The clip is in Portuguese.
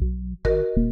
Música